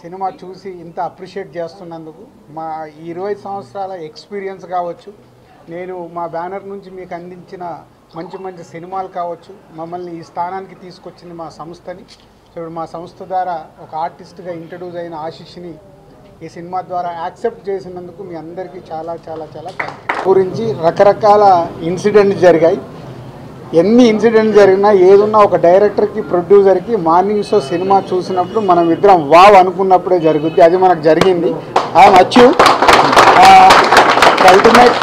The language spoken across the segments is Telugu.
సినిమా చూసి ఇంత అప్రిషియేట్ చేస్తున్నందుకు మా ఇరవై సంవత్సరాల ఎక్స్పీరియన్స్ కావచ్చు నేను మా బ్యానర్ నుంచి మీకు అందించిన మంచి మంచి సినిమాలు కావచ్చు మమ్మల్ని ఈ స్థానానికి తీసుకొచ్చింది మా సంస్థని. ఇప్పుడు మా సంస్థ ద్వారా ఒక ఆర్టిస్ట్గా ఇంట్రడ్యూస్ అయిన ఆశిష్ని ఈ సినిమా ద్వారా యాక్సెప్ట్ చేసినందుకు మీ అందరికీ చాలా చాలా చాలా గురించి రకరకాల ఇన్సిడెంట్స్ జరిగాయి. ఎన్ని ఇన్సిడెంట్ జరిగినా ఏదున్నా ఒక డైరెక్టర్కి ప్రొడ్యూసర్కి మార్నింగ్ షో సినిమా చూసినప్పుడు మనం ఇద్దరం వావ్ అనుకున్నప్పుడే జరుగుద్ది. అది మనకు జరిగింది. I'm achieve ultimate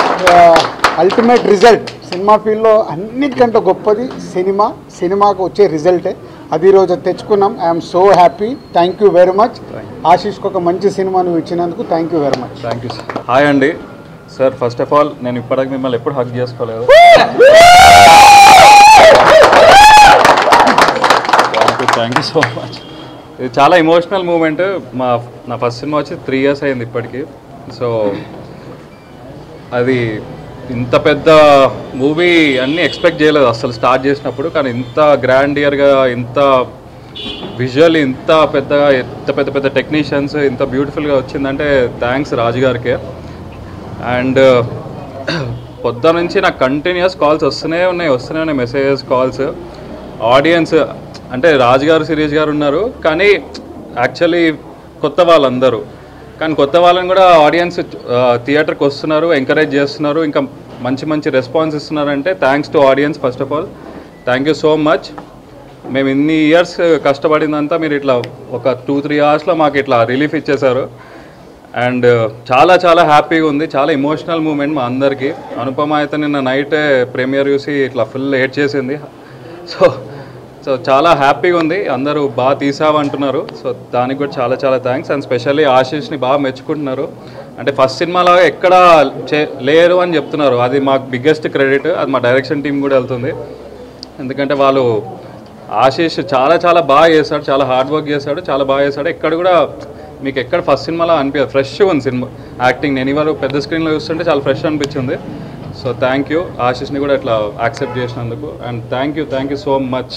ultimate result cinema ఫీల్డ్లో అన్నిటికంటే గొప్పది సినిమా. సినిమాకు వచ్చే రిజల్టే అది ఈరోజు తెచ్చుకున్నాం. I'm so happy. Thank you very much. ఆశీష్కి ఒక మంచి సినిమా నువ్వు ఇచ్చినందుకు thank you very much. Thank you sir hi అండి. సార్ ఫస్ట్ ఆఫ్ ఆల్ నేను ఇప్పటికి మిమ్మల్ని ఎప్పుడు హక్ చేసుకోలేదు. థ్యాంక్ యూ సో మచ్ ఇది చాలా ఎమోషనల్ మూమెంట్ మా నా ఫస్ట్ సినిమా వచ్చి త్రీ ఇయర్స్ అయింది ఇప్పటికీ. సో అది ఇంత పెద్ద మూవీ అన్నీ ఎక్స్పెక్ట్ చేయలేదు అసలు స్టార్ట్ చేసినప్పుడు. కానీ ఇంత గ్రాండ్ ఇయర్గా ఇంత విజువల్ ఇంత పెద్దగా ఇంత పెద్ద పెద్ద టెక్నీషియన్స్ ఇంత బ్యూటిఫుల్గా వచ్చిందంటే థ్యాంక్స్ రాజు గారికి. అండ్ పొద్దు నుంచి నాకు కంటిన్యూస్ కాల్స్ వస్తూనే ఉన్నాయి వస్తూనే ఉన్నాయి మెసేజెస్ కాల్స్ ఆడియన్స్ అంటే రాజు గారు సిరీస్ గారు ఉన్నారు. కానీ యాక్చువల్లీ కొత్త వాళ్ళందరూ. కానీ కొత్త వాళ్ళని కూడా ఆడియన్స్ థియేటర్కి వస్తున్నారు ఎంకరేజ్ చేస్తున్నారు. ఇంకా మంచి మంచి రెస్పాన్స్ ఇస్తున్నారంటే thanks to audience first of all thank you so much మేము ఇన్ని ఇయర్స్ కష్టపడిందంతా మీరు ఇట్లా ఒక టూ త్రీ అవర్స్లో మాకు ఇట్లా రిలీఫ్ ఇచ్చేశారు. అండ్ చాలా చాలా హ్యాపీగా ఉంది. చాలా ఎమోషనల్ మూమెంట్ మా అందరికీ. అనుపమ అయితే నిన్న నైట్ ప్రీమియర్ చూసి ఇట్లా ఫుల్ ఏడ్ చేసింది. సో సో చాలా హ్యాపీగా ఉంది. అందరూ బాగా తీసావంటున్నారు. సో దానికి కూడా చాలా చాలా థ్యాంక్స్. అండ్ స్పెషల్లీ ఆశీష్ని బాగా మెచ్చుకుంటున్నారు. అంటే ఫస్ట్ సినిమాలాగా ఎక్కడ చే లేరు అని చెప్తున్నారు. అది మాకు బిగ్గెస్ట్ క్రెడిట్. అది మా డైరెక్షన్ టీం కూడా వెళ్తుంది. ఎందుకంటే వాళ్ళు ఆశీష్ చాలా చాలా బాగా చేశాడు. చాలా హార్డ్ వర్క్ చేశాడు. చాలా బాగా చేశాడు. ఎక్కడ కూడా మీకు ఎక్కడ ఫస్ట్ సినిమాలో అనిపించదు ఫ్రెష్ ఉంది సినిమా యాక్టింగ్. నేను ఇవాళ పెద్ద స్క్రీన్లో చూస్తుంటే చాలా ఫ్రెష్ అనిపించింది. So thank you. ఆశీష్ని కూడా ఇట్లా యాక్సెప్ట్ చేసినందుకు. And thank you. Thank you so much.